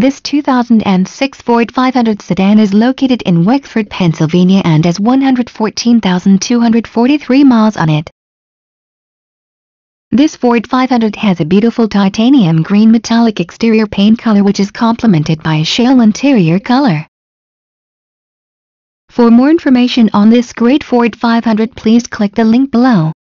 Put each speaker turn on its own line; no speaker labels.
This 2006 Ford 500 sedan is located in Wexford, Pennsylvania and has 114,243 miles on it. This Ford 500 has a beautiful titanium green metallic exterior paint color which is complemented by a shale interior color. For more information on this great Ford 500 please click the link below.